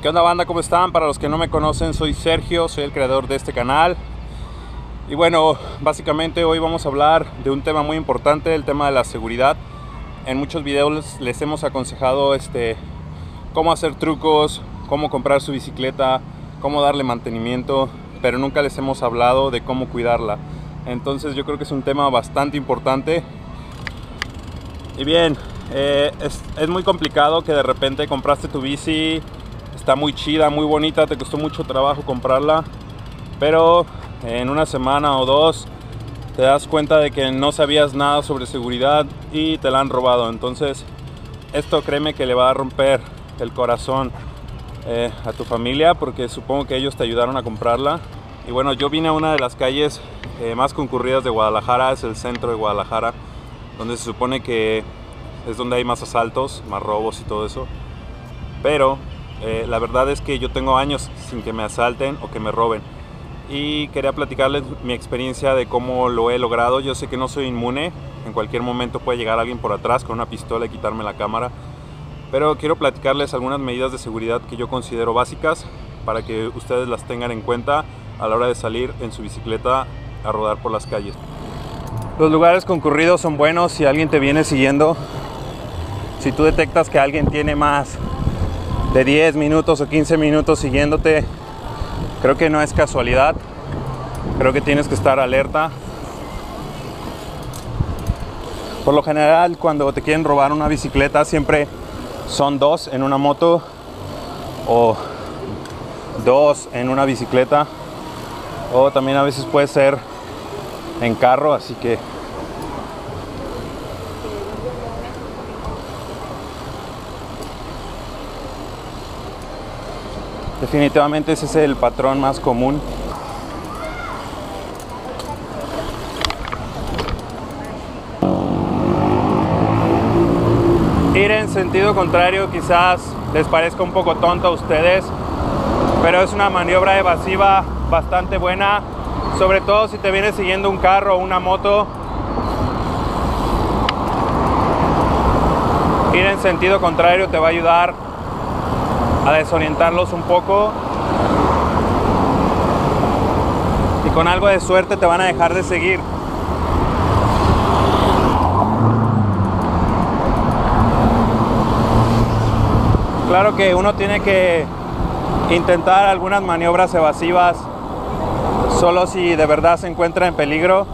¿Qué onda banda? ¿Cómo están? Para los que no me conocen, soy Sergio, soy el creador de este canal. Y bueno, básicamente hoy vamos a hablar de un tema muy importante, el tema de la seguridad. En muchos videos les hemos aconsejado este, cómo hacer trucos, cómo comprar su bicicleta, cómo darle mantenimiento, pero nunca les hemos hablado de cómo cuidarla. Entonces yo creo que es un tema bastante importante. Y bien, eh, es, es muy complicado que de repente compraste tu bici, está muy chida, muy bonita, te costó mucho trabajo comprarla, pero en una semana o dos te das cuenta de que no sabías nada sobre seguridad y te la han robado. Entonces, esto créeme que le va a romper el corazón eh, a tu familia porque supongo que ellos te ayudaron a comprarla. Y bueno, yo vine a una de las calles eh, más concurridas de Guadalajara, es el centro de Guadalajara, donde se supone que es donde hay más asaltos, más robos y todo eso. Pero eh, la verdad es que yo tengo años sin que me asalten o que me roben. Y quería platicarles mi experiencia de cómo lo he logrado. Yo sé que no soy inmune. En cualquier momento puede llegar alguien por atrás con una pistola y quitarme la cámara. Pero quiero platicarles algunas medidas de seguridad que yo considero básicas para que ustedes las tengan en cuenta a la hora de salir en su bicicleta a rodar por las calles. Los lugares concurridos son buenos si alguien te viene siguiendo. Si tú detectas que alguien tiene más de 10 minutos o 15 minutos siguiéndote, creo que no es casualidad. Creo que tienes que estar alerta. Por lo general, cuando te quieren robar una bicicleta, siempre son dos en una moto o dos en una bicicleta. O también a veces puede ser en carro, así que Definitivamente ese es el patrón más común. Ir en sentido contrario quizás les parezca un poco tonto a ustedes, pero es una maniobra evasiva bastante buena, sobre todo si te viene siguiendo un carro o una moto. Ir en sentido contrario te va a ayudar a desorientarlos un poco. Y con algo de suerte te van a dejar de seguir. Claro que uno tiene que intentar algunas maniobras evasivas solo si de verdad se encuentra en peligro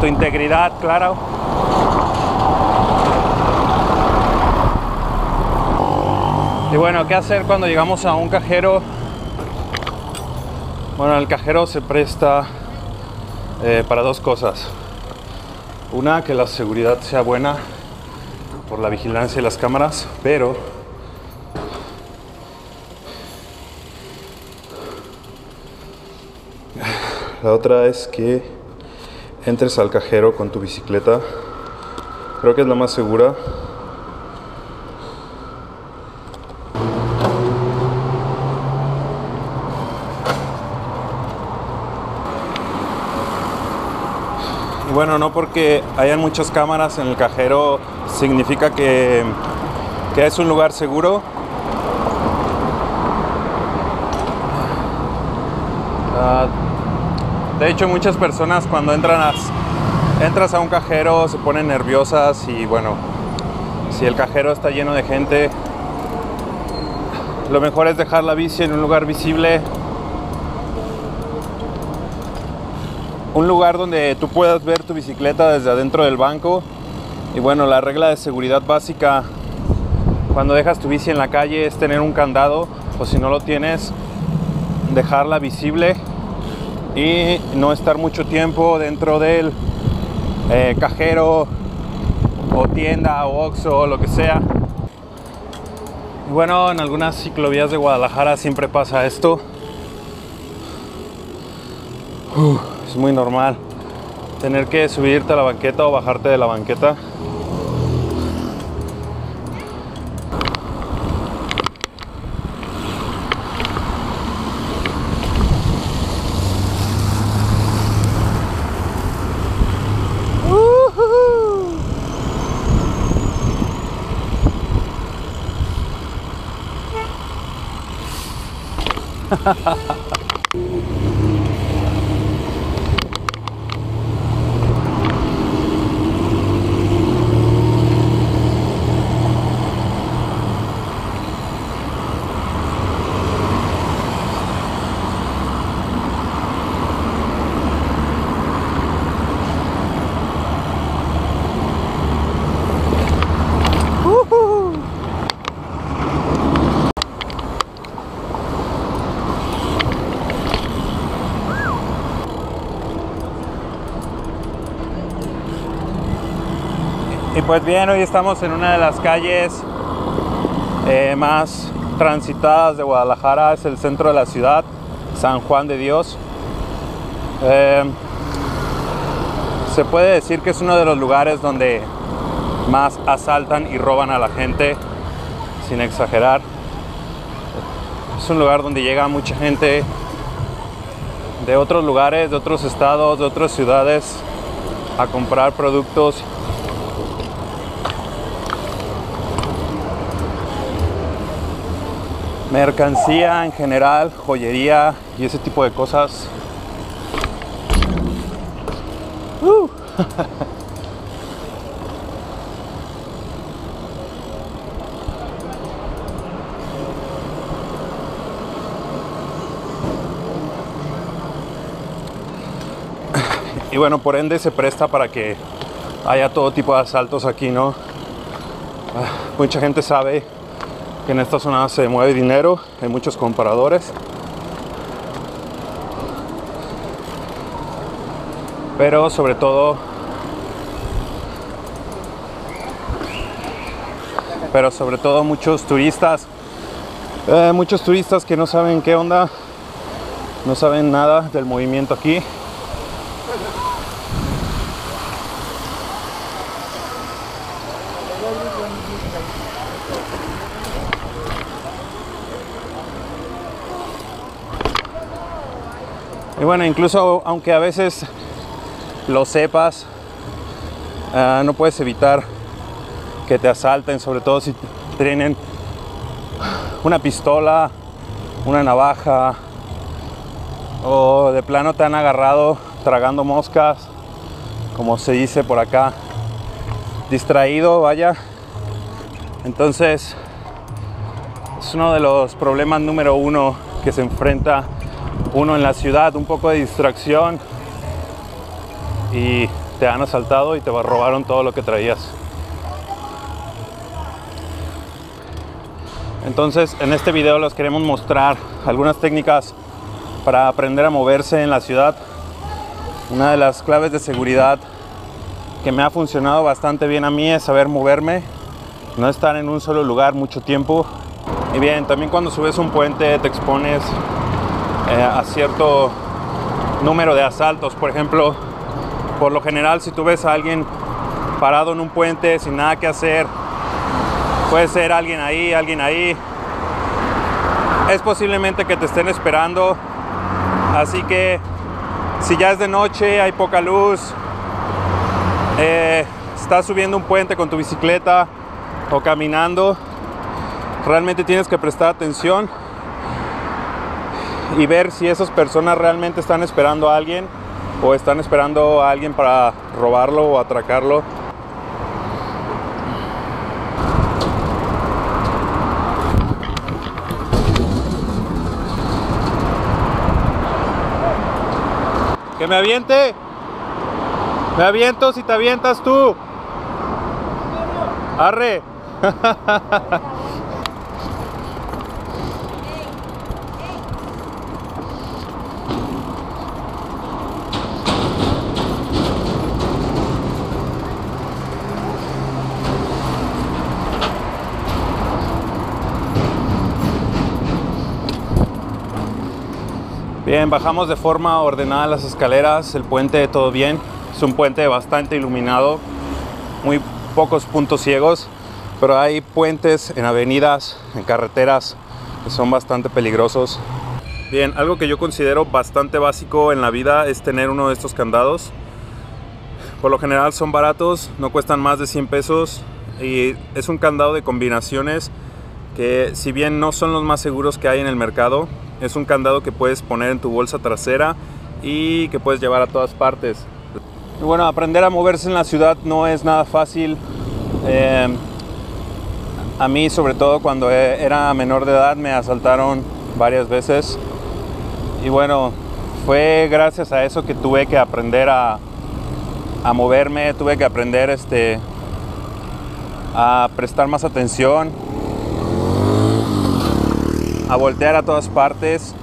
tu integridad, claro. Y bueno, ¿qué hacer cuando llegamos a un cajero? Bueno, el cajero se presta eh, para dos cosas. Una, que la seguridad sea buena por la vigilancia y las cámaras, pero la otra es que entres al cajero con tu bicicleta. Creo que es la más segura bueno, no porque hayan muchas cámaras en el cajero significa que, que es un lugar seguro. Uh, de hecho, muchas personas cuando entran a, entras a un cajero se ponen nerviosas y bueno, si el cajero está lleno de gente, lo mejor es dejar la bici en un lugar visible un lugar donde tú puedas ver tu bicicleta desde adentro del banco. Y bueno, la regla de seguridad básica cuando dejas tu bici en la calle es tener un candado o si no lo tienes, dejarla visible y no estar mucho tiempo dentro del eh, cajero o tienda o oxo o lo que sea. Y bueno, en algunas ciclovías de Guadalajara siempre pasa esto es muy normal tener que subirte a la banqueta o bajarte de la banqueta. pues bien, hoy estamos en una de las calles eh, más transitadas de Guadalajara, es el centro de la ciudad, San Juan de Dios. Eh, se puede decir que es uno de los lugares donde más asaltan y roban a la gente, sin exagerar. Es un lugar donde llega mucha gente de otros lugares, de otros estados, de otras ciudades a comprar productos mercancía en general, joyería y ese tipo de cosas. Uh. y bueno, por ende se presta para que haya todo tipo de asaltos aquí, ¿no? Ah, mucha gente sabe en esta zona se mueve dinero, hay muchos compradores. Pero sobre todo pero sobre todo muchos turistas eh, muchos turistas que no saben qué onda no saben nada del movimiento aquí Y bueno, incluso aunque a veces lo sepas, uh, no puedes evitar que te asalten, sobre todo si tienen una pistola, una navaja o de plano te han agarrado tragando moscas, como se dice por acá, distraído, vaya. Entonces, es uno de los problemas número uno que se enfrenta uno en la ciudad, un poco de distracción y te han asaltado y te robaron todo lo que traías. Entonces en este video les queremos mostrar algunas técnicas para aprender a moverse en la ciudad. Una de las claves de seguridad que me ha funcionado bastante bien a mí es saber moverme, no estar en un solo lugar mucho tiempo. Y bien, también cuando subes un puente te expones eh, a cierto número de asaltos. Por ejemplo, por lo general si tú ves a alguien parado en un puente sin nada que hacer, puede ser alguien ahí, alguien ahí. Es posiblemente que te estén esperando. Así que si ya es de noche, hay poca luz, eh, estás subiendo un puente con tu bicicleta o caminando, realmente tienes que prestar atención y ver si esas personas realmente están esperando a alguien o están esperando a alguien para robarlo o atracarlo. Que me aviente. Me aviento si te avientas tú. Arre. Bien, bajamos de forma ordenada las escaleras, el puente todo bien, es un puente bastante iluminado, muy pocos puntos ciegos, pero hay puentes en avenidas, en carreteras que son bastante peligrosos. Bien, algo que yo considero bastante básico en la vida es tener uno de estos candados. Por lo general son baratos, no cuestan más de 100 pesos y es un candado de combinaciones que si bien no son los más seguros que hay en el mercado, es un candado que puedes poner en tu bolsa trasera y que puedes llevar a todas partes. Bueno, aprender a moverse en la ciudad no es nada fácil. Eh, a mí, sobre todo cuando e, era menor de edad, me asaltaron varias veces. Y bueno, fue gracias a eso que tuve que aprender a, a moverme, tuve que aprender este, a prestar más atención, a voltear a todas partes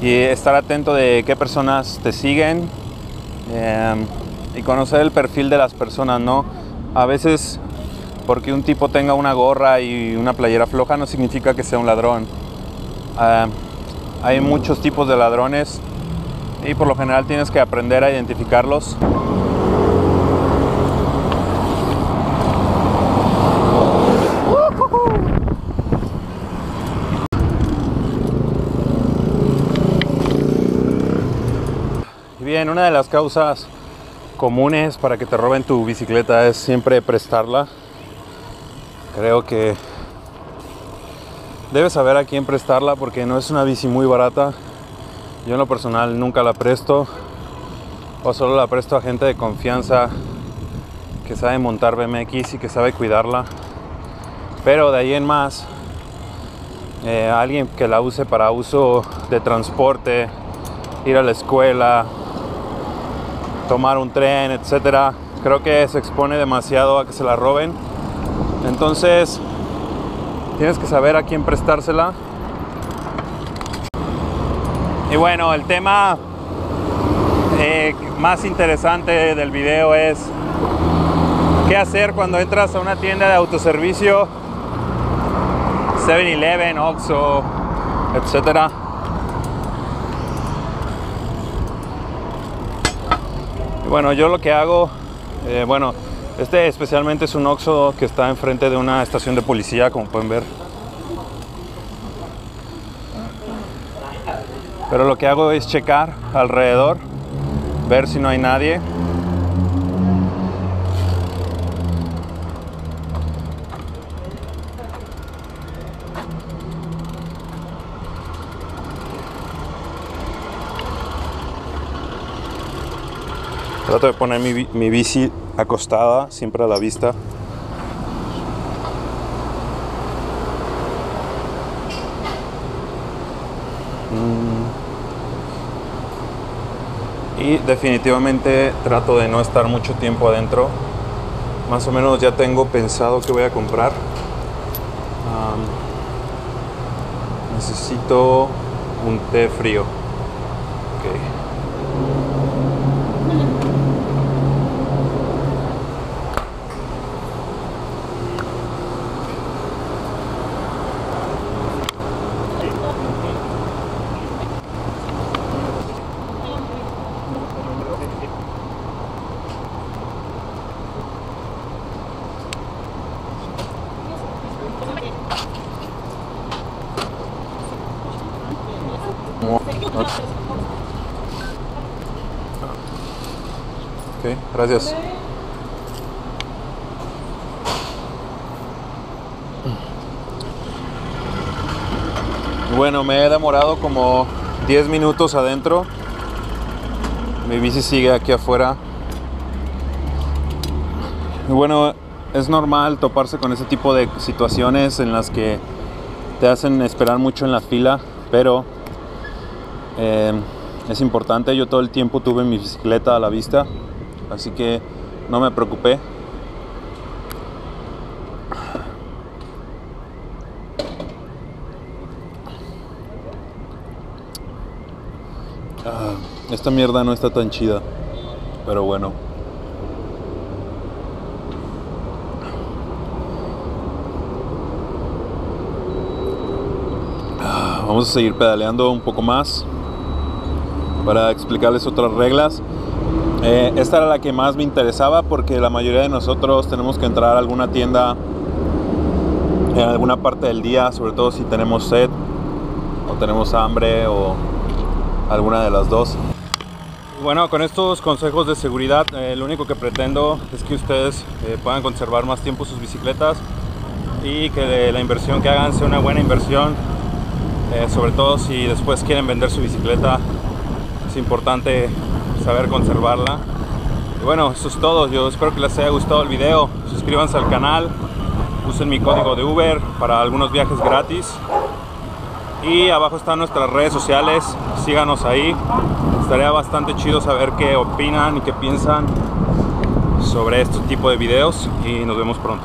y estar atento de qué personas te siguen eh, y conocer el perfil de las personas, ¿no? A veces porque un tipo tenga una gorra y una playera floja no significa que sea un ladrón. Eh, hay muchos tipos de ladrones y por lo general tienes que aprender a identificarlos. Bien, una de las causas comunes para que te roben tu bicicleta es siempre prestarla. Creo que debes saber a quién prestarla porque no es una bici muy barata. Yo en lo personal nunca la presto o solo la presto a gente de confianza que sabe montar BMX y que sabe cuidarla. Pero de ahí en más, eh, alguien que la use para uso de transporte, ir a la escuela, tomar un tren, etcétera, creo que se expone demasiado a que se la roben. Entonces, tienes que saber a quién prestársela. Y bueno, el tema eh, más interesante del video es qué hacer cuando entras a una tienda de autoservicio, 7-Eleven, Oxxo, etcétera. Bueno, yo lo que hago, eh, bueno, este especialmente es un Oxxo que está enfrente de una estación de policía, como pueden ver. Pero lo que hago es checar alrededor, ver si no hay nadie. Trato de poner mi, mi bici acostada, siempre a la vista. Mm. Y definitivamente trato de no estar mucho tiempo adentro. Más o menos ya tengo pensado qué voy a comprar. Necesito un té frío. Ok. Ok, gracias. Bueno, me he demorado como 10 minutos adentro. Mi bici sigue aquí afuera. Y bueno, es normal toparse con ese tipo de situaciones en las que te hacen esperar mucho en la fila, pero eh, es importante. Yo todo el tiempo tuve mi bicicleta a la vista, así que no me preocupé. Ah, esta mierda no está tan chida, pero bueno. Ah, Vamos a seguir pedaleando un poco más para explicarles otras reglas. Eh, esta era la que más me interesaba porque la mayoría de nosotros tenemos que entrar a alguna tienda en alguna parte del día, sobre todo si tenemos sed o tenemos hambre o alguna de las dos. Bueno, con estos consejos de seguridad, eh, lo único que pretendo es que ustedes eh, puedan conservar más tiempo sus bicicletas y que la inversión que hagan sea una buena inversión sobre todo si después quieren vender su bicicleta, importante saber conservarla. Y bueno, eso es todo. Yo espero que les haya gustado el video. Suscríbanse al canal, usen mi código de Uber para algunos viajes gratis. Y abajo están nuestras redes sociales, síganos ahí. Estaría bastante chido saber qué opinan y qué piensan sobre este tipo de videos y nos vemos pronto.